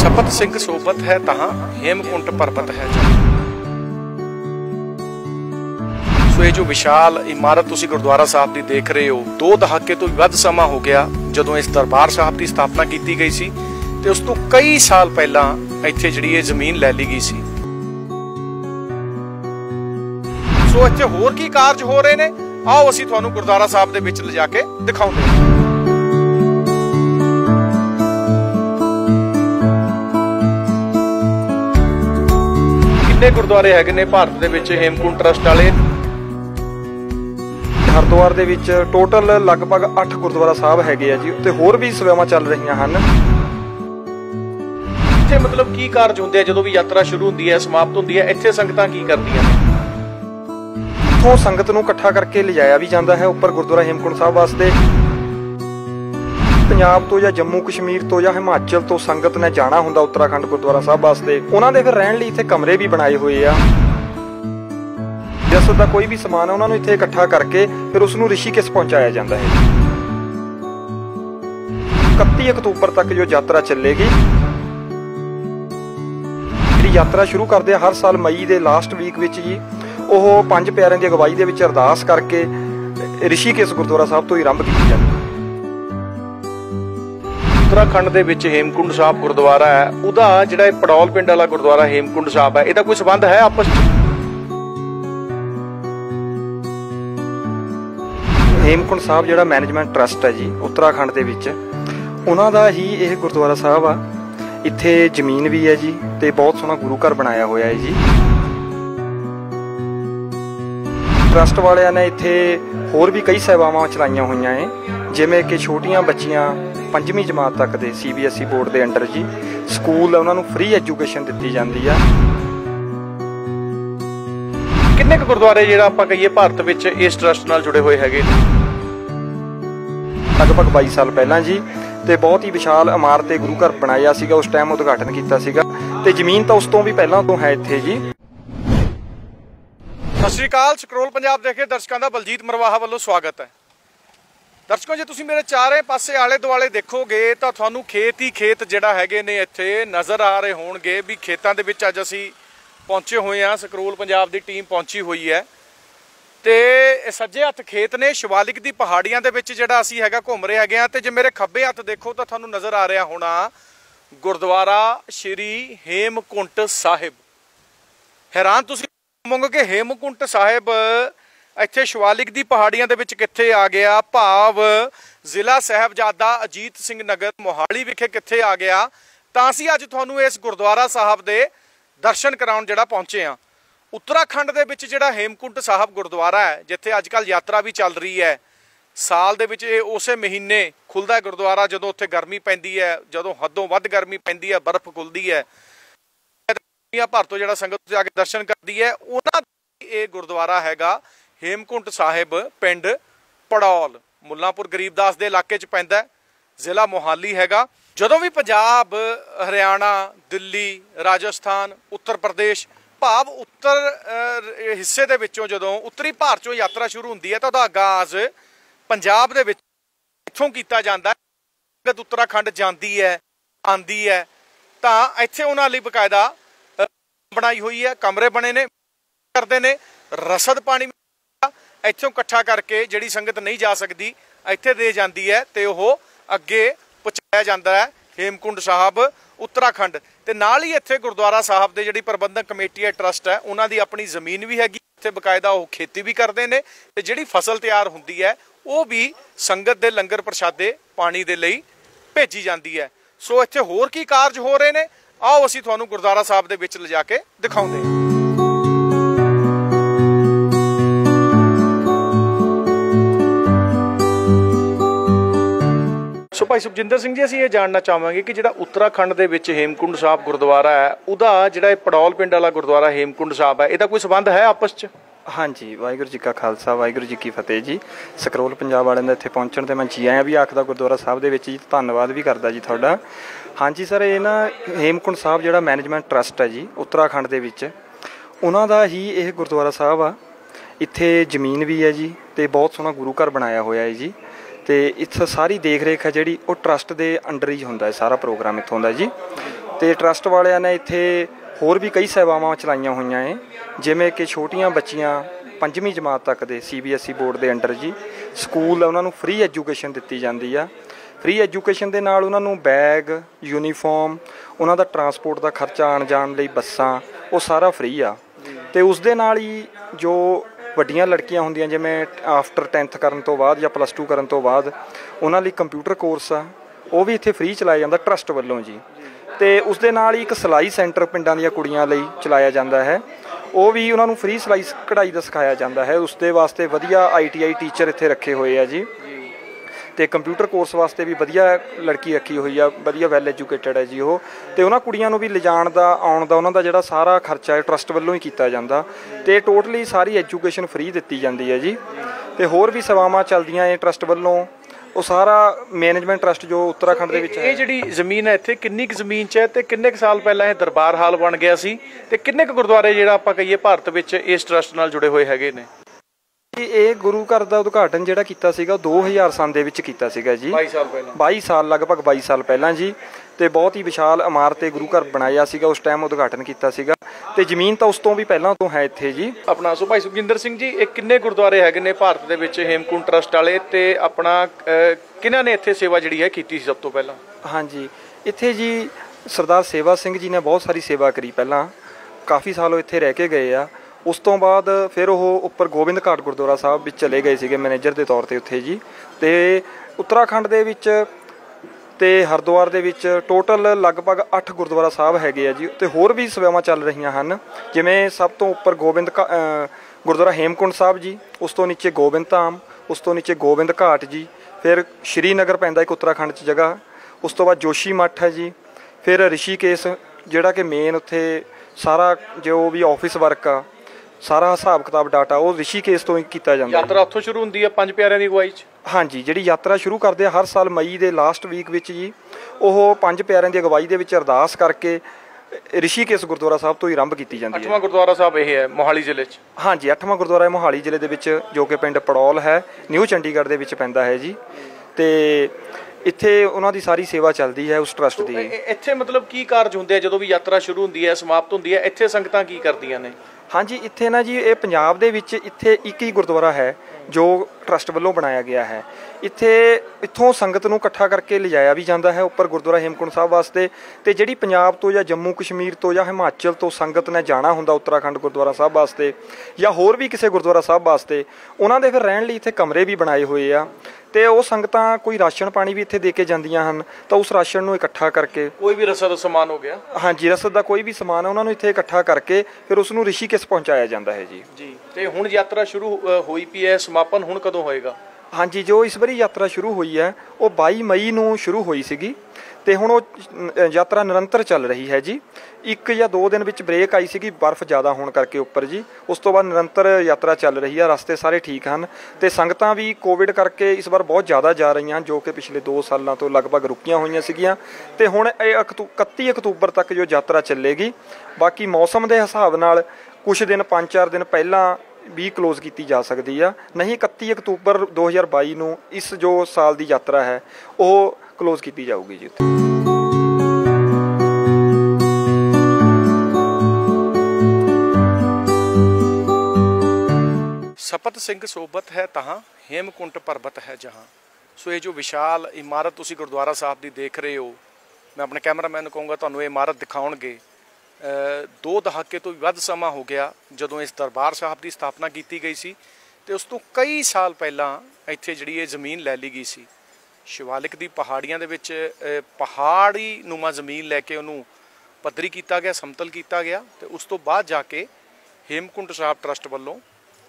ਸਪਤ ਸਿੰਘ ਸੋਬਤ ਹੈ ਤਹਾਂ, ਹੇਮਕੁੰਟ ਪਰਬਤ ਹੈ ਸੋ ਇਹ ਜੋ ਵਿਸ਼ਾਲ ਇਮਾਰਤ ਤੁਸੀਂ ਗੁਰਦੁਆਰਾ ਸਾਹਿਬ ਦੀ ਦੇਖ ਰਹੇ ਹੋ, ਦੋ ਦਹਾਕੇ ਤੋਂ ਵੱਧ ਸਮਾਂ ਹੋ ਗਿਆ ਜਦੋਂ ਇਸ ਦਰਬਾਰ ਸਾਹਿਬ ਦੀ ਸਥਾਪਨਾ ਕੀਤੀ ਗਈ ਸੀ ਤੇ ਉਸ ਤੋਂ ਕਈ ਸਾਲ ਪਹਿਲਾਂ ਇੱਥੇ ਜਿਹੜੀ ਇਹ ਜ਼ਮੀਨ ਲੈ ਲਈ ਗਈ ਸੀ। ਸੋ ਇੱਥੇ ਹੋਰ ਕੀ ਕਾਰਜ ਹੋ ਰਹੇ ਨੇ? ਆਓ ਅਸੀਂ ਤੁਹਾਨੂੰ ਗੁਰਦੁਆਰਾ ਸਾਹਿਬ ਦੇ ਵਿੱਚ ਲਿਜਾ ਕੇ ਦਿਖਾਉਂਦੇ ਹਾਂ। ਕਿੰਨੇ ਗੁਰਦੁਆਰੇ ਹੈਗੇ ਨੇ ਭਾਰਤ ਦੇ ਵਿੱਚ, ਹੇਮਕੁੰਟ ਟਰਸਟ ਵਾਲੇ? ਹਰਿਦੁਆਰ ਦੇ ਵਿੱਚ ਟੋਟਲ ਲਗਭਗ 8 ਗੁਰਦੁਆਰਾ ਸਾਹਿਬ ਹੈਗੇ ਆ ਜੀ ਤੇ ਹੋਰ ਵੀ ਸੇਵਾਵਾਂ ਚੱਲ ਰਹੀਆਂ ਹਨ। ਇੱਥੇ ਮਤਲਬ ਕੀ ਕਾਰਜ ਹੁੰਦੇ ਆ ਜਦੋਂ ਵੀ ਯਾਤਰਾ ਸ਼ੁਰੂ ਹੁੰਦੀ ਹੈ, ਸਮਾਪਤ ਹੁੰਦੀ ਹੈ, ਇੱਥੇ ਸੰਗਤਾਂ ਕੀ ਕਰਦੀਆਂ ਨੇ? ਇੱਥੋਂ ਸੰਗਤ ਨੂੰ ਇਕੱਠਾ ਕਰਕੇ ਲਿਜਾਇਆ ਵੀ ਜਾਂਦਾ ਹੈ, ਉੱਪਰ ਗੁਰਦੁਆਰਾ ਹੇਮਕੁੰਟ ਸਾਹਿਬ ਵਾਸਤੇ। ਪੰਜਾਬ ਤੋਂ ਜਾਂ ਜੰਮੂ ਕਸ਼ਮੀਰ ਤੋਂ ਜਾਂ ਹਿਮਾਚਲ ਤੋਂ ਸੰਗਤ ਨੇ ਜਾਣਾ ਹੁੰਦਾ ਉੱਤਰਾਖੰਡ ਗੁਰਦੁਆਰਾ ਸਾਹਿਬ ਵਾਸਤੇ, ਉਹਨਾਂ ਦੇ ਫਿਰ ਰਹਿਣ ਲਈ ਇੱਥੇ ਕਮਰੇ ਵੀ ਬਣਾਏ ਹੋਏ ਆ। ਜਿਸ ਦਾ ਕੋਈ ਵੀ ਸਮਾਨ ਹੈ ਉਹਨਾਂ ਨੂੰ ਇੱਥੇ ਇਕੱਠਾ ਕਰਕੇ ਫਿਰ ਉਸ ਨੂੰ ਰਿਸ਼ੀਕੇਸ਼ ਪਹੁੰਚਾਇਆ ਜਾਂਦਾ ਹੈ। 31 ਅਕਤੂਬਰ ਤੱਕ ਜੋ ਯਾਤਰਾ ਚੱਲੇਗੀ, ਜਿਹੜੀ ਯਾਤਰਾ ਸ਼ੁਰੂ ਕਰਦੇ ਆ, ਹਰ ਸਾਲ ਮਈ ਦੇ ਲਾਸਟ ਵੀਕ ਵਿੱਚ ਜੀ, ਉਹ ਪੰਜ ਪਿਆਰਿਆਂ ਦੀ ਅਗਵਾਈ ਦੇ ਵਿੱਚ ਅਰਦਾਸ ਕਰਕੇ ਰਿਸ਼ੀਕੇਸ਼ ਗੁਰਦੁਆਰਾ ਸਾਹਿਬ ਤੋਂ ਹੀ ਆਰੰਭ ਕੀਤੀ ਜਾਂਦੀ ਹੈ। ਉੱਤਰਾਖੰਡ ਦੇ ਵਿੱਚ ਹੇਮਕੁੰਡ ਸਾਹਿਬ ਗੁਰਦੁਆਰਾ ਹੈ। ਉਹਦਾ ਜਿਹੜਾ ਇਹ ਪੜੌਲ ਪਿੰਡ ਵਾਲਾ ਗੁਰਦੁਆਰਾ ਹੇਮਕੁੰਡ ਸਾਹਿਬ ਹੈ। ਇਹਦਾ ਕੋਈ ਸੰਬੰਧ ਹੈ ਆਪਸ ਵਿੱਚ? ਸਾਹਿਬ ਜਿਹੜਾ ਮੈਨੇਜਮੈਂਟ ਟਰਸਟ ਹੈ ਜੀ, ਉੱਤਰਾਖੰਡ ਦੇ ਵਿੱਚ, ਉਹਨਾਂ ਦਾ ਹੀ ਇਹ ਗੁਰਦੁਆਰਾ ਸਾਹਿਬ ਆ। ਇੱਥੇ ਜ਼ਮੀਨ ਵੀ ਹੈ ਜੀ ਤੇ ਬਹੁਤ ਸੋਹਣਾ ਗੁਰੂ ਘਰ ਬਣਾਇਆ ਹੋਇਆ ਹੈ ਜੀ। ਟਰਸਟ ਵਾਲਿਆਂ ਨੇ ਇੱਥੇ ਹੋਰ ਵੀ ਕਈ ਸੇਵਾਵਾਂ ਚਲਾਈਆਂ ਹੋਈਆਂ ਏ ਜਿਵੇਂ ਕਿ ਛੋਟੀਆਂ ਬੱਚੀਆਂ ਪੰਜਵੀਂ ਜਮਾਤ ਤੱਕ ਦੇ ਸੀਬੀਐਸਈ ਬੋਰਡ ਦੇ ਅੰਡਰ ਜੀ ਸਕੂਲ ਉਹਨਾਂ ਨੂੰ ਫ੍ਰੀ ਐਜੂਕੇਸ਼ਨ ਦਿੱਤੀ ਜਾਂਦੀ ਆ। ਕਿੰਨੇ ਕੁ ਗੁਰਦੁਆਰੇ ਜਿਹੜਾ ਆਪਾਂ ਕਹੀਏ ਭਾਰਤ ਵਿੱਚ ਇਸ ਟਰਸਟ ਨਾਲ ਜੁੜੇ ਹੋਏ ਹੈਗੇ? ਲਗਭਗ 22 ਸਾਲ ਪਹਿਲਾਂ ਜੀ ਤੇ ਬਹੁਤ ਹੀ ਵਿਸ਼ਾਲ ਇਮਾਰਤ ਤੇ ਗੁਰੂ ਘਰ ਬਣਾਇਆ ਸੀਗਾ ਉਸ ਟਾਈਮ ਉਦਘਾਟਨ ਕੀਤਾ ਸੀਗਾ। ਤੇ ਜ਼ਮੀਨ ਤਾਂ ਉਸ ਤੋਂ ਵੀ ਪਹਿਲਾਂ ਤੋਂ ਹੈ ਇੱਥੇ ਜੀ। ਸਤਿ ਸ਼੍ਰੀ ਅਕਾਲ ਸਕਰੋਲ ਪੰਜਾਬ ਦੇਖੇ ਦਰਸ਼ਕਾਂ ਦਾ ਬਲਜੀਤ ਮਰਵਾਹਾ ਵੱਲੋਂ ਸਵਾਗਤ ਹੈ। ਦਰਸ਼ਕੋ, ਜੇ ਤੁਸੀਂ ਮੇਰੇ ਚਾਰੇ ਪਾਸੇ ਆਲੇ ਦੁਆਲੇ ਦੇਖੋਗੇ ਤਾਂ ਤੁਹਾਨੂੰ ਖੇਤ ਹੀ ਖੇਤ ਜਿਹੜਾ ਹੈਗੇ ਨੇ ਇੱਥੇ ਨਜ਼ਰ ਆ ਰਹੇ ਹੋਣਗੇ ਵੀ ਖੇਤਾਂ ਦੇ ਵਿੱਚ ਅੱਜ ਅਸੀਂ ਪਹੁੰਚੇ ਹੋਏ ਆ ਸਕਰੋਲ ਪੰਜਾਬ ਦੀ ਟੀਮ ਪਹੁੰਚੀ ਹੋਈ ਹੈ। ਤੇ ਸੱਜੇ ਹੱਥ ਖੇਤ ਨੇ ਸ਼ਿਵਾਲਿਕ ਦੀ ਪਹਾੜੀਆਂ ਦੇ ਵਿੱਚ ਜਿਹੜਾ ਅਸੀਂ ਹੈਗਾ ਘੁੰਮ ਰਹੇ ਹੈਗੇ ਆ ਤੇ ਜੇ ਮੇਰੇ ਖੱਬੇ ਹੱਥ ਦੇਖੋ ਤਾਂ ਤੁਹਾਨੂੰ ਨਜ਼ਰ ਆ ਰਿਹਾ ਹੋਣਾ ਗੁਰਦੁਆਰਾ ਸ਼੍ਰੀ ਹੇਮਕੁੰਟ ਸਾਹਿਬ। ਹੈਰਾਨ ਤੁਸੀਂ ਹੋਵੋਗੇ ਕਿ ਹੇਮਕੁੰਟ ਸਾਹਿਬ ਇੱਥੇ ਸ਼ਿਵਾਲਿਕ ਦੀ ਪਹਾੜੀਆਂ ਦੇ ਵਿੱਚ ਕਿੱਥੇ ਆ ਗਿਆ? ਭਾਵ ਜ਼ਿਲ੍ਹਾ ਸਾਹਿਬਜ਼ਾਦਾ ਅਜੀਤ ਸਿੰਘ ਨਗਰ, ਮੋਹਾਲੀ ਵਿਖੇ ਕਿੱਥੇ ਆ ਗਿਆ? ਤਾਂ ਅਸੀਂ ਅੱਜ ਤੁਹਾਨੂੰ ਇਸ ਗੁਰਦੁਆਰਾ ਸਾਹਿਬ ਦੇ ਦਰਸ਼ਨ ਕਰਾਉਣ ਜਿਹੜਾ ਪਹੁੰਚੇ ਆ ਉੱਤਰਾਖੰਡ ਦੇ ਵਿੱਚ ਜਿਹੜਾ ਹੇਮਕੁੰਟ ਸਾਹਿਬ ਗੁਰਦੁਆਰਾ ਹੈ, ਜਿੱਥੇ ਅੱਜ ਕੱਲ ਯਾਤਰਾ ਵੀ ਚੱਲ ਰਹੀ ਹੈ। ਸਾਲ ਦੇ ਵਿੱਚ ਇਹ ਉਸੇ ਮਹੀਨੇ ਖੁੱਲਦਾ ਹੈ ਗੁਰਦੁਆਰਾ, ਜਦੋਂ ਉੱਥੇ ਗਰਮੀ ਪੈਂਦੀ ਹੈ, ਜਦੋਂ ਹੱਦੋਂ ਵੱਧ ਗਰਮੀ ਪੈਂਦੀ ਹੈ, ਬਰਫ਼ ਖੁੱਲਦੀ ਹੈ। ਦੁਨੀਆ ਭਰ ਤੋਂ ਜਿਹੜਾ ਸੰਗਤ ਉੱਥੇ ਆ ਕੇ ਦਰਸ਼ਨ ਕਰਦੀ ਹੈ। ਉਹਨਾਂ ਦਾ ਇਹ ਗੁਰਦੁਆਰਾ ਹੈਗਾ। ਹੇਮਕੁੰਟ ਸਾਹਿਬ, ਪਿੰਡ ਪੜੌਲ। ਮੁੱਲਾਂਪੁਰ ਗਰੀਬਦਾਸ ਦੇ ਇਲਾਕੇ 'ਚ ਪੈਂਦਾ ਜ਼ਿਲ੍ਹਾ ਮੋਹਾਲੀ ਹੈਗਾ। ਜਦੋਂ ਵੀ ਪੰਜਾਬ, ਹਰਿਆਣਾ, ਦਿੱਲੀ, ਰਾਜਸਥਾਨ, ਉੱਤਰ ਪ੍ਰਦੇਸ਼, ਭਾਵ ਉੱਤਰ ਹਿੱਸੇ ਦੇ ਵਿੱਚੋਂ ਜਦੋਂ ਉੱਤਰੀ ਭਾਰਤ ਚੋਂ ਯਾਤਰਾ ਸ਼ੁਰੂ ਹੁੰਦੀ ਹੈ ਤਾਂ ਉਹਦਾ ਆਗਾਜ਼ ਪੰਜਾਬ ਦੇ ਵਿੱਚ ਇੱਥੋਂ ਕੀਤਾ ਜਾਂਦਾ ਹੈ। ਉੱਤਰਾਖੰਡ ਜਾਂਦੀ ਹੈ, ਆਂਦੀ ਹੈ, ਤਾਂ ਇੱਥੇ ਉਹਨਾਂ ਲਈ ਬਕਾਇਦਾ ਬਣਾਈ ਹੋਈ ਹੈ। ਕਮਰੇ ਬਣੇ ਨੇ, ਕਰਦੇ ਨੇ, ਰਸਦ ਪਾਣੀ ਇੱਥੋਂ ਇਕੱਠਾ ਕਰਕੇ ਜਿਹੜੀ ਸੰਗਤ ਨਹੀਂ ਜਾ ਸਕਦੀ, ਇੱਥੇ ਦੇ ਜਾਂਦੀ ਹੈ ਤੇ ਉਹ ਅੱਗੇ ਪਹੁੰਚਾਇਆ ਜਾਂਦਾ ਹੈ, ਹੇਮਕੁੰਡ ਸਾਹਿਬ, ਉੱਤਰਾਖੰਡ। ਤੇ ਨਾਲ ਹੀ ਇੱਥੇ ਗੁਰਦੁਆਰਾ ਸਾਹਿਬ ਦੇ ਜਿਹੜੀ ਪ੍ਰਬੰਧਕ ਕਮੇਟੀ ਹੈ, ਟਰਸਟ ਹੈ, ਉਹਨਾਂ ਦੀ ਆਪਣੀ ਜ਼ਮੀਨ ਵੀ ਹੈਗੀ। ਇੱਥੇ ਬਕਾਇਦਾ ਉਹ ਖੇਤੀ ਵੀ ਕਰਦੇ ਨੇ ਤੇ ਜਿਹੜੀ ਫਸਲ ਤਿਆਰ ਹੁੰਦੀ ਹੈ, ਉਹ ਵੀ ਸੰਗਤ ਦੇ ਲੰਗਰ ਪ੍ਰਸ਼ਾਦੇ ਪਾਣੀ ਦੇ ਲਈ ਭੇਜੀ ਜਾਂਦੀ ਹੈ। ਸੋ ਇੱਥੇ ਹੋਰ ਕੀ ਕਾਰਜ ਹੋ ਰਹੇ ਨੇ? ਆਓ ਅਸੀਂ ਤੁਹਾਨੂੰ ਗੁਰਦੁਆਰਾ ਸਾਹਿਬ ਦੇ ਵਿੱਚ ਲਿਜਾ ਕੇ ਦਿਖਾਉਂਦੇ ਹਾਂ। ਭਾਈ ਸੁਖਜਿੰਦਰ ਸਿੰਘ ਜੀ, ਅਸੀਂ ਇਹ ਜਾਣਨਾ ਚਾਹਾਂਗੇ ਕਿ ਜਿਹੜਾ ਉੱਤਰਾਖੰਡ ਦੇ ਵਿੱਚ ਹੇਮਕੁੰਡ ਸਾਹਿਬ ਗੁਰਦੁਆਰਾ ਹੈ, ਉਹਦਾ ਜਿਹੜਾ ਇਹ ਪੜੌਲ ਪਿੰਡ ਵਾਲਾ ਗੁਰਦੁਆਰਾ ਹੇਮਕੁੰਡ ਸਾਹਿਬ ਹੈ, ਇਹਦਾ ਕੋਈ ਸਬੰਧ ਹੈ ਆਪਸ 'ਚ? ਹਾਂਜੀ, ਵਾਹਿਗੁਰੂ ਜੀ ਕਾ ਖਾਲਸਾ, ਵਾਹਿਗੁਰੂ ਜੀ ਕੀ ਫਤਿਹ ਜੀ। ਸਕਰੋਲ ਪੰਜਾਬ ਵਾਲਿਆਂ ਦਾ ਇੱਥੇ ਪਹੁੰਚਣ ਤੇ ਮੈਂ ਜੀ ਆਇਆਂ ਵੀ ਆਖਦਾ ਗੁਰਦੁਆਰਾ ਸਾਹਿਬ ਦੇ ਵਿੱਚ ਜੀ, ਧੰਨਵਾਦ ਵੀ ਕਰਦਾ ਜੀ ਤੁਹਾਡਾ। ਹਾਂਜੀ ਸਰ, ਇਹ ਨਾ ਹੇਮਕੁੰਟ ਸਾਹਿਬ ਜਿਹੜਾ ਮੈਨੇਜਮੈਂਟ ਟਰਸਟ ਹੈ ਜੀ, ਉੱਤਰਾਖੰਡ ਦੇ ਵਿੱਚ, ਉਹਨਾਂ ਦਾ ਹੀ ਇਹ ਗੁਰਦੁਆਰਾ ਸਾਹਿਬ ਆ। ਇੱਥੇ ਜ਼ਮੀਨ ਵੀ ਹੈ ਜੀ, ਤੇ ਬਹੁਤ ਸੋਹਣਾ ਗੁਰੂ ਘਰ ਬਣਾਇਆ ਹੋਇਆ ਹੈ ਜੀ। ਤੇ ਇੱਥੇ ਸਾਰੀ ਦੇਖ ਰੇਖ ਹੈ ਜਿਹੜੀ ਉਹ ਟਰਸਟ ਦੇ ਅੰਡਰ ਹੀ ਹੁੰਦਾ ਹੈ, ਸਾਰਾ ਪ੍ਰੋਗਰਾਮ ਇੱਥੋਂ ਦਾ ਜੀ। ਤੇ ਟਰਸਟ ਵਾਲਿਆਂ ਨੇ ਇੱਥੇ ਹੋਰ ਵੀ ਕਈ ਸੇਵਾਵਾਂ ਚਲਾਈਆਂ ਹੋਈਆਂ ਏ, ਜਿਵੇਂ ਕਿ ਛੋਟੀਆਂ ਬੱਚੀਆਂ ਪੰਜਵੀਂ ਜਮਾਤ ਤੱਕ ਦੇ ਸੀਬੀਐਸਈ ਬੋਰਡ ਦੇ ਅੰਡਰ ਜੀ। ਸਕੂਲ ਉਹਨਾਂ ਨੂੰ ਫ੍ਰੀ ਐਜੂਕੇਸ਼ਨ ਦਿੱਤੀ ਜਾਂਦੀ ਆ। ਫ੍ਰੀ ਐਜੂਕੇਸ਼ਨ ਦੇ ਨਾਲ ਉਹਨਾਂ ਨੂੰ ਬੈਗ ਯੂਨੀਫਾਰਮ ਉਹਨਾਂ ਦਾ ਟਰਾਂਸਪੋਰਟ ਦਾ ਖਰਚਾ ਆਉਣ ਜਾਣ ਲਈ ਬੱਸਾਂ, ਉਹ ਸਾਰਾ ਫ੍ਰੀ ਆ। ਤੇ ਉਸ ਦੇ ਨਾਲ ਹੀ ਜੋ ਵੱਡੀਆਂ ਲੜਕੀਆਂ ਹੁੰਦੀਆਂ, ਜਿਵੇਂ ਆਫਟਰ 10th ਕਰਨ ਤੋਂ ਬਾਅਦ ਜਾਂ ਪਲੱਸ 2 ਕਰਨ ਤੋਂ ਬਾਅਦ, ਉਹਨਾਂ ਲਈ ਕੰਪਿਊਟਰ ਕੋਰਸ ਆ, ਉਹ ਵੀ ਇੱਥੇ ਫ੍ਰੀ ਚਲਾਇਆ ਜਾਂਦਾ ਟਰਸਟ ਵੱਲੋਂ ਜੀ। ਤੇ ਉਸ ਦੇ ਨਾਲ ਹੀ ਇੱਕ ਸਿਲਾਈ ਸੈਂਟਰ ਪਿੰਡਾਂ ਦੀਆਂ ਕੁੜੀਆਂ ਲਈ ਚਲਾਇਆ ਜਾਂਦਾ ਹੈ। ਉਹ ਵੀ ਉਹਨਾਂ ਨੂੰ ਫ੍ਰੀ ਸਿਲਾਈ ਕਢਾਈ ਦਾ ਸਿਖਾਇਆ ਜਾਂਦਾ ਹੈ। ਉਸ ਦੇ ਵਾਸਤੇ ਵਧੀਆ ਆਈਟੀਆਈ ਟੀਚਰ ਇੱਥੇ ਰੱਖੇ ਹੋਏ ਆ ਜੀ। ਤੇ ਕੰਪਿਊਟਰ ਕੋਰਸ ਵਾਸਤੇ ਵੀ ਵਧੀਆ ਲੜਕੀ ਰੱਖੀ ਹੋਈ ਆ, ਵਧੀਆ ਵੈਲ ਐਜੂਕੇਟਡ ਹੈ ਜੀ ਉਹ। ਤੇ ਉਹਨਾਂ ਕੁੜੀਆਂ ਨੂੰ ਵੀ ਲਿਜਾਣ ਦਾ, ਆਉਣ ਦਾ, ਉਹਨਾਂ ਦਾ ਜਿਹੜਾ ਸਾਰਾ ਖਰਚਾ ਹੈ ਟਰਸਟ ਵੱਲੋਂ ਹੀ ਕੀਤਾ ਜਾਂਦਾ। ਤੇ ਟੋਟਲੀ ਸਾਰੀ ਐਜੂਕੇਸ਼ਨ ਫ੍ਰੀ ਦਿੱਤੀ ਜਾਂਦੀ ਹੈ ਜੀ। ਤੇ ਹੋਰ ਵੀ ਸੇਵਾਵਾਂ ਚੱਲਦੀਆਂ ਇਹ ਟਰਸਟ ਵੱਲੋਂ। ਉਹ ਸਾਰਾ ਮੈਨੇਜਮੈਂਟ ਟਰਸਟ ਜੋ ਉੱਤਰਾਖੰਡ ਦੇ ਵਿੱਚ ਇਹ ਜਿਹੜੀ ਜ਼ਮੀਨ ਹੈ, ਇੱਥੇ ਕਿੰਨੀ ਕੁ ਜ਼ਮੀਨ 'ਚ ਹੈ ਤੇ ਕਿੰਨੇ ਕੁ ਸਾਲ ਪਹਿਲਾਂ ਇਹ ਦਰਬਾਰ ਹਾਲ ਬਣ ਗਿਆ ਸੀ ਤੇ ਕਿੰਨੇ ਕੁ ਗੁਰਦੁਆਰੇ ਜਿਹੜਾ ਆਪਾਂ ਕਹੀਏ ਭਾਰਤ ਵਿੱਚ ਇਸ ਟਰਸਟ ਨਾਲ ਜੁੜੇ ਹੋਏ ਹੈਗੇ ਨੇ? ਜੀ, ਇਹ ਗੁਰੂ ਘਰ ਦਾ ਉਦਘਾਟਨ ਜਿਹੜਾ ਕੀਤਾ ਸੀਗਾ ਉਹ 2000 ਸਾਲ ਦੇ ਵਿੱਚ ਕੀਤਾ ਸੀਗਾ ਜੀ। 22 ਸਾਲ ਪਹਿਲਾਂ। 22 ਸਾਲ ਲਗਭਗ 22 ਸਾਲ ਪਹਿਲਾਂ ਜੀ। ਤੇ ਬਹੁਤ ਹੀ ਵਿਸ਼ਾਲ ਇਮਾਰਤ ਤੇ ਗੁਰੂ ਘਰ ਬਣਾਇਆ ਸੀਗਾ ਉਸ ਟਾਈਮ ਉਦਘਾਟਨ ਕੀਤਾ ਸੀਗਾ। ਤੇ ਜ਼ਮੀਨ ਤਾਂ ਉਸ ਤੋਂ ਵੀ ਪਹਿਲਾਂ ਤੋਂ ਹੈ ਇੱਥੇ ਜੀ। ਆਪਣਾ ਸੋ ਭਾਈ ਸੁਖਜਿੰਦਰ ਸਿੰਘ ਜੀ ਇਹ ਕਿੰਨੇ ਗੁਰਦੁਆਰੇ ਹੈਗੇ ਨੇ ਭਾਰਤ ਦੇ ਵਿੱਚ ਹੇਮਕੁੰਟ ਟਰਸਟ ਵਾਲੇ? ਤੇ ਆਪਣਾ ਕਿਹਨਾਂ ਨੇ ਇੱਥੇ ਸੇਵਾ ਜਿਹੜੀ ਹੈ ਕੀਤੀ ਸੀ ਸਭ ਤੋਂ ਪਹਿਲਾਂ? ਹਾਂਜੀ। ਇੱਥੇ ਜੀ ਸਰਦਾਰ ਸੇਵਾ ਸਿੰਘ ਜੀ ਨੇ ਬਹੁਤ ਸਾਰੀ ਸੇਵਾ ਕਰੀ ਪਹਿਲਾਂ। ਕਾਫੀ ਸਾਲ ਉਹ ਇੱਥੇ ਰਹਿ ਕੇ ਗਏ ਆ। ਉਸ ਤੋਂ ਬਾਅਦ ਫਿਰ ਉਹ ਉੱਪਰ ਗੋਬਿੰਦ ਘਾਟ ਗੁਰਦੁਆਰਾ ਸਾਹਿਬ ਵਿੱਚ ਚਲੇ ਗਏ ਸੀਗੇ ਮੈਨੇਜਰ ਦੇ ਤੌਰ ਤੇ ਉੱਥੇ ਜੀ। ਤੇ ਉੱਤਰਾਖੰਡ ਦੇ ਵਿੱਚ ਤੇ ਹਰਿਦੁਆਰ ਦੇ ਵਿੱਚ ਟੋਟਲ ਲਗਭਗ 8 ਗੁਰਦੁਆਰਾ ਸਾਹਿਬ ਹੈਗੇ ਆ ਜੀ। ਤੇ ਹੋਰ ਵੀ ਸੇਵਾਵਾਂ ਚੱਲ ਰਹੀਆਂ ਹਨ, ਜਿਵੇਂ ਸਭ ਤੋਂ ਉੱਪਰ ਗੋਬਿੰਦ ਘਾ- ਗੁਰਦੁਆਰਾ ਹੇਮਕੁੰਡ ਸਾਹਿਬ ਜੀ, ਉਸ ਤੋਂ ਨੀਚੇ ਗੋਬਿੰਦ ਧਾਮ, ਉਸ ਤੋਂ ਨੀਚੇ ਗੋਬਿੰਦ ਘਾਟ ਜੀ, ਫਿਰ ਸ਼੍ਰੀਨਗਰ ਪੈਂਦਾ ਇੱਕ ਉੱਤਰਾਖੰਡ 'ਚ ਜਗ੍ਹਾ, ਉਸ ਤੋਂ ਬਾਅਦ ਜੋਸ਼ੀ ਮੱਠ ਹੈ ਜੀ, ਫਿਰ ਰਿਸ਼ੀਕੇਸ਼ ਜਿਹੜਾ ਕਿ ਮੇਨ ਉੱਥੇ ਸਾਰਾ ਜੋ ਵੀ ਆਫਿਸ ਵਰਕ ਆ ਸਾਰਾ ਹਿਸਾਬ ਕਿਤਾਬ ਡਾਟਾ ਉਹ ਰਿਸ਼ੀਕੇਸ਼ ਤੋਂ ਹੀ ਕੀਤਾ ਜਾਂਦਾ ਹੈ। ਯਾਤਰਾ ਉੱਥੋਂ ਸ਼ੁਰੂ ਹੁੰਦੀ ਹੈ ਪੰਜ ਪਿਆਰਿਆਂ ਦੀ ਅਗਵਾਈ 'ਚ? ਹਾਂਜੀ ਜਿਹੜੀ ਯਾਤਰਾ ਸ਼ੁਰੂ ਕਰਦੇ ਆ ਹਰ ਸਾਲ ਮਈ ਦੇ ਲਾਸਟ ਵੀਕ ਵਿੱਚ ਜੀ ਉਹ ਪੰਜ ਪਿਆਰਿਆਂ ਦੀ ਅਗਵਾਈ ਦੇ ਵਿੱਚ ਅਰਦਾਸ ਕਰਕੇ ਰਿਸ਼ੀਕੇਸ਼ ਗੁਰਦੁਆਰਾ ਸਾਹਿਬ ਤੋਂ ਹੀ ਆਰੰਭ ਕੀਤੀ ਜਾਂਦੀ ਹੈ। ਅੱਠਵਾਂ ਗੁਰਦੁਆਰਾ ਸਾਹਿਬ ਇਹ ਹੈ ਮੋਹਾਲੀ ਜ਼ਿਲ੍ਹੇ 'ਚ? ਹਾਂਜੀ ਅੱਠਵਾਂ ਗੁਰਦੁਆਰਾ ਹੈ ਮੋਹਾਲੀ ਜ਼ਿਲ੍ਹੇ ਦੇ ਵਿੱਚ ਜੋ ਕਿ ਪਿੰਡ ਪੜੌਲ ਹੈ ਨਿਊ ਚੰਡੀਗੜ੍ਹ ਦੇ ਵਿੱਚ ਪੈਂਦਾ ਹੈ ਜੀ। ਤੇ ਇੱਥੇ ਉਹਨਾਂ ਦੀ ਸਾਰੀ ਸੇਵਾ ਚੱਲਦੀ ਹੈ ਉਸ ਟਰਸਟ ਦੀ। ਇੱਥੇ ਮਤਲਬ ਕੀ ਕਾਰਜ ਹੁੰਦੇ ਆ ਜਦੋਂ ਵੀ ਯਾਤਰਾ ਸ਼ੁਰੂ ਹੁੰਦੀ ਹੈ ਸਮਾਪਤ ਹੁੰਦੀ ਹੈ ਇੱਥੇ ਸੰਗਤਾਂ ਕੀ ਕਰਦੀਆਂ ਨੇ? ਹਾਂਜੀ ਇੱਥੇ ਨਾ ਜੀ ਇਹ ਪੰਜਾਬ ਦੇ ਵਿੱਚ ਇੱਥੇ ਇੱਕ ਹੀ ਗੁਰਦੁਆਰਾ ਹੈ ਜੋ ਟਰਸਟ ਵੱਲੋਂ ਬਣਾਇਆ ਗਿਆ ਹੈ। ਇੱਥੇ ਇੱਥੋਂ ਸੰਗਤ ਨੂੰ ਇਕੱਠਾ ਕਰਕੇ ਲਿਜਾਇਆ ਵੀ ਜਾਂਦਾ ਹੈ ਉੱਪਰ ਗੁਰਦੁਆਰਾ ਹੇਮਕੁੰਟ ਸਾਹਿਬ ਵਾਸਤੇ ਤੇ ਜਿਹੜੀ ਪੰਜਾਬ ਤੋਂ ਜਾਂ ਜੰਮੂ ਕਸ਼ਮੀਰ ਤੋਂ ਜਾਂ ਹਿਮਾਚਲ ਤੋਂ ਸੰਗਤ ਨੇ ਜਾਣਾ ਹੁੰਦਾ ਉੱਤਰਾਖੰਡ ਗੁਰਦੁਆਰਾ ਸਾਹਿਬ ਵਾਸਤੇ ਜਾਂ ਹੋਰ ਵੀ ਕਿਸੇ ਗੁਰਦੁਆਰਾ ਸਾਹਿਬ ਵਾਸਤੇ ਉਹਨਾਂ ਦੇ ਫਿਰ ਰਹਿਣ ਲਈ ਇੱਥੇ ਕਮਰੇ ਵੀ ਬਣਾਏ ਹੋਏ ਆ ਤੇ ਉਹ ਸੰਗਤਾਂ ਕੋਈ ਰਾਸ਼ਨ ਪਾਣੀ ਵੀ ਇੱਥੇ ਦੇ ਕੇ ਜਾਂਦੀਆਂ ਹਨ ਤਾਂ ਉਸ ਰਾਸ਼ਨ ਨੂੰ ਇਕੱਠਾ ਕਰਕੇ ਕੋਈ ਵੀ ਰਸਦ ਸਮਾਨ ਹੋ ਗਿਆ? ਹਾਂਜੀ ਰਸਦ ਦਾ ਕੋਈ ਵੀ ਸਮਾਨ ਹੈ ਉਹਨਾਂ ਨੂੰ ਇੱਥੇ ਇਕੱਠਾ ਕਰਕੇ ਫਿਰ ਉਸ ਨੂੰ ਰਿਸ਼ੀਕੇਸ਼ ਪਹੁੰਚਾਇਆ ਜਾਂਦਾ ਹੈ ਜੀ। ਜੀ ਤੇ ਹੁਣ ਯਾਤਰਾ ਸ਼ੁਰੂ ਹੋਈ ਪਈ ਹੈ ਸਮਾਪਨ ਹੁਣ ਕਦੋਂ ਹੋਏਗਾ? ਹਾਂਜੀ ਜੋ ਇਸ ਵਾਰੀ ਯਾਤਰਾ ਸ਼ੁਰੂ ਹੋਈ ਹੈ ਉਹ 22 ਮਈ ਨੂੰ ਸ਼ੁਰੂ ਹੋਈ ਸੀਗੀ ਤੇ ਹੁਣ ਉਹ ਯਾਤਰਾ ਨਿਰੰਤਰ ਚੱਲ ਰਹੀ ਹੈ ਜੀ। ਇੱਕ ਜਾਂ ਦੋ ਦਿਨ ਵਿੱਚ ਬ੍ਰੇਕ ਆਈ ਸੀਗੀ ਬਰਫ਼ ਜ਼ਿਆਦਾ ਹੋਣ ਕਰਕੇ ਉੱਪਰ ਜੀ। ਉਸ ਤੋਂ ਬਾਅਦ ਨਿਰੰਤਰ ਯਾਤਰਾ ਚੱਲ ਰਹੀ ਹੈ ਰਸਤੇ ਸਾਰੇ ਠੀਕ ਹਨ ਤੇ ਸੰਗਤਾਂ ਵੀ ਕੋਵਿਡ ਕਰਕੇ ਇਸ ਵਾਰ ਬਹੁਤ ਜ਼ਿਆਦਾ ਜਾ ਰਹੀਆਂ ਹਨ, ਜੋ ਕਿ ਪਿਛਲੇ 2 ਸਾਲਾਂ ਤੋਂ ਲਗਭਗ ਰੁਕੀਆਂ ਹੋਈਆਂ ਸੀਗੀਆਂ। ਤੇ ਹੁਣ ਇਹ ਅਕਤੂ- 31 ਅਕਤੂਬਰ ਤੱਕ ਜੋ ਯਾਤਰਾ ਚੱਲੇਗੀ ਬਾਕੀ ਮੌਸਮ ਦੇ ਹਿਸਾਬ ਨਾਲ ਕੁਝ ਦਿਨ 5-4 ਦਿਨ ਪਹਿਲਾਂ ਵੀ ਕਲੋਜ਼ ਕੀਤੀ ਜਾ ਸਕਦੀ ਆ। ਨਹੀਂ 31 ਅਕਤੂਬਰ 2022 ਨੂੰ ਇਸ ਜੋ ਸਾਲ ਦੀ ਯਾਤਰਾ ਹੈ, ਉਹ ਕਲੋਜ਼ ਕੀਤੀ ਜਾਊਗੀ ਜੀ ਉੱਥੇ। ਸਪਤ ਸਿੰਘ ਸੋਬਤ ਹੈ ਤਹਾਂ, ਹੇਮਕੁੰਟ ਪਰਬਤ ਹੈ ਜਹਾਂ। ਸੋ ਇਹ ਜੋ ਵਿਸ਼ਾਲ ਇਮਾਰਤ ਤੁਸੀਂ ਗੁਰਦੁਆਰਾ ਸਾਹਿਬ ਦੀ ਦੇਖ ਰਹੇ ਹੋ, ਮੈਂ ਆਪਣੇ ਕੈਮਰਾਮੈਨ ਨੂੰ ਕਹੂੰਗਾ, ਤੁਹਾਨੂੰ ਇਹ ਇਮਾਰਤ ਦਿਖਾਉਣਗੇ। ਦੋ ਦਹਾਕੇ ਤੋਂ ਵੀ ਵੱਧ ਸਮਾਂ ਹੋ ਗਿਆ ਜਦੋਂ ਇਸ ਦਰਬਾਰ ਸਾਹਿਬ ਦੀ ਸਥਾਪਨਾ ਕੀਤੀ ਗਈ ਸੀ ਤੇ ਉਸ ਤੋਂ ਕਈ ਸਾਲ ਪਹਿਲਾਂ ਇੱਥੇ ਜਿਹੜੀ ਇਹ ਜ਼ਮੀਨ ਲੈ ਲਈ ਗਈ ਸੀ। ਸ਼ਿਵਾਲਿਕ ਦੀ ਪਹਾੜੀਆਂ ਦੇ ਵਿੱਚ ਪਹਾੜੀ ਨੂਮਾ ਜ਼ਮੀਨ ਲੈ ਕੇ ਉਹਨੂੰ ਪੱਧਰੀ ਕੀਤਾ ਗਿਆ, ਸਮਤਲ ਕੀਤਾ ਗਿਆ ਤੇ ਉਸ ਤੋਂ ਬਾਅਦ ਜਾ ਕੇ ਹੇਮਕੁੰਟ ਸਾਹਿਬ ਟਰਸਟ ਵੱਲੋਂ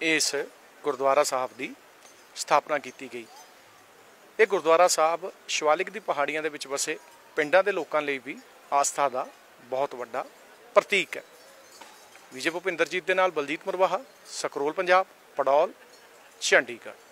ਇਸ ਗੁਰਦੁਆਰਾ ਸਾਹਿਬ ਦੀ ਸਥਾਪਨਾ ਕੀਤੀ ਗਈ। ਇਹ ਗੁਰਦੁਆਰਾ ਸਾਹਿਬ ਸ਼ਿਵਾਲਿਕ ਦੀ ਪਹਾੜੀਆਂ ਦੇ ਵਿੱਚ ਵਸੇ ਪਿੰਡਾਂ ਦੇ ਲੋਕਾਂ ਲਈ ਵੀ ਆਸਥਾ ਦਾ ਬਹੁਤ ਵੱਡਾ ਪ੍ਰਤੀਕ ਹੈ। ਵਿਜੇ ਭੁਪਿੰਦਰਜੀਤ ਦੇ ਨਾਲ ਬਲਜੀਤ ਮਰਵਾਹਾ ਸਕਰੋਲ ਪੰਜਾਬ ਪੜੌਲ ਚੰਡੀਗੜ੍ਹ।